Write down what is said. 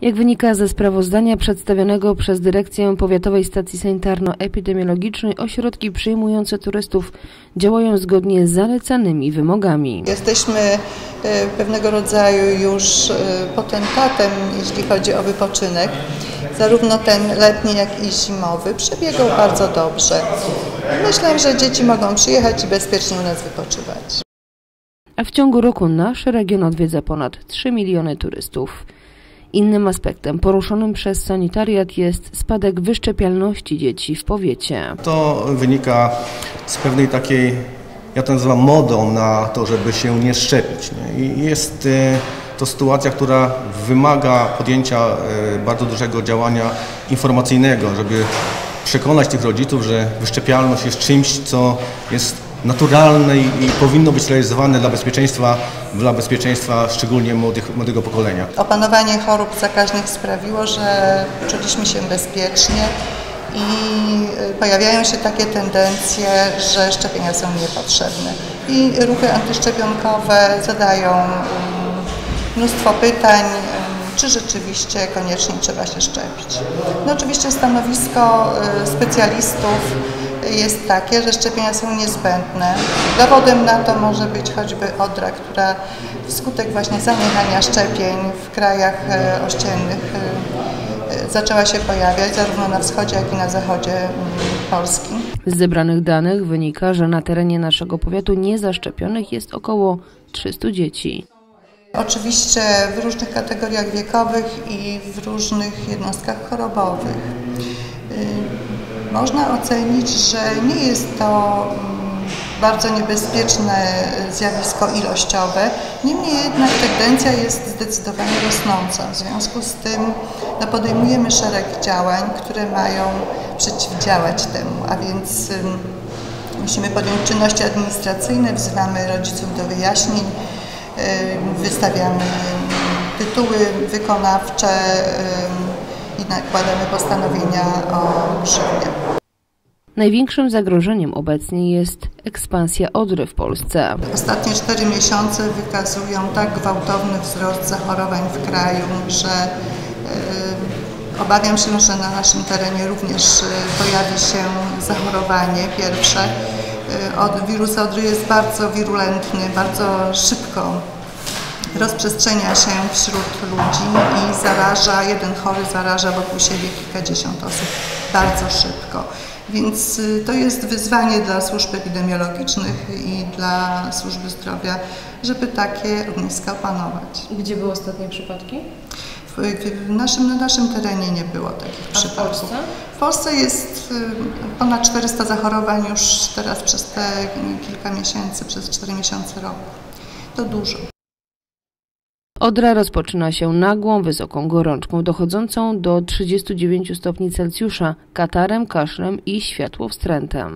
Jak wynika ze sprawozdania przedstawionego przez Dyrekcję Powiatowej Stacji Sanitarno-Epidemiologicznej, ośrodki przyjmujące turystów działają zgodnie z zalecanymi wymogami. Jesteśmy e, pewnego rodzaju już e, potentatem, jeśli chodzi o wypoczynek. Zarówno ten letni, jak i zimowy przebiegał bardzo dobrze. Myślę, że dzieci mogą przyjechać i bezpiecznie u nas wypoczywać. A w ciągu roku nasz region odwiedza ponad 3 miliony turystów. Innym aspektem poruszonym przez sanitariat jest spadek wyszczepialności dzieci w powiecie. To wynika z pewnej takiej, ja to nazywam modą na to, żeby się nie szczepić. Nie? I jest e, to sytuacja, która wymaga podjęcia e, bardzo dużego działania informacyjnego, żeby przekonać tych rodziców, że wyszczepialność jest czymś, co jest naturalne i, powinno być realizowane dla bezpieczeństwa, dla bezpieczeństwa szczególnie młodych, młodego pokolenia. Opanowanie chorób zakaźnych sprawiło, że czuliśmy się bezpiecznie i y, pojawiają się takie tendencje, że szczepienia są niepotrzebne. I ruchy antyszczepionkowe zadają mm, mnóstwo pytań, czy rzeczywiście koniecznie trzeba się szczepić. No oczywiście stanowisko y, specjalistów jest takie, że szczepienia są niezbędne. Dowodem na to może być choćby odra, która wskutek właśnie zaniechania szczepień w krajach e, ościennych e, zaczęła się pojawiać zarówno na wschodzie, jak i na zachodzie mm, Polski. Z zebranych danych wynika, że na terenie naszego powiatu niezaszczepionych jest około 300 dzieci. Oczywiście w różnych kategoriach wiekowych i w różnych jednostkach chorobowych. Można ocenić, że nie jest to mm, bardzo niebezpieczne zjawisko ilościowe, niemniej jednak tendencja jest zdecydowanie rosnąca. W związku z tym no, podejmujemy szereg działań, które mają przeciwdziałać temu, a więc musimy podjąć czynności administracyjne, wzywamy rodziców do wyjaśnień, wystawiamy tytuły wykonawcze i nakładamy postanowienia o grzywnie. Największym zagrożeniem obecnie jest ekspansja odry w Polsce. Ostatnie cztery miesiące wykazują tak gwałtowny wzrost zachorowań w kraju, że obawiam się, że na naszym terenie również pojawi się zachorowanie pierwsze Y, od wirus odry jest bardzo wirulentny, bardzo szybko rozprzestrzenia się wśród ludzi i zaraża, jeden chory zaraża wokół siebie kilkadziesiąt osób bardzo szybko. Więc y, to jest wyzwanie dla służb epidemiologicznych i dla służby zdrowia, żeby takie ogniska opanować. Gdzie były ostatnie przypadki? W naszym, na naszym terenie nie było takich A przypadków. W Polsce? w Polsce jest y, ponad 400 zachorowań już teraz przez te kilka miesięcy, przez 4 miesiące roku. To dużo. Odra rozpoczyna się nagłą, wysoką gorączką dochodzącą do 39 stopni Celsjusza, katarem, kaszlem i światłowstrętem.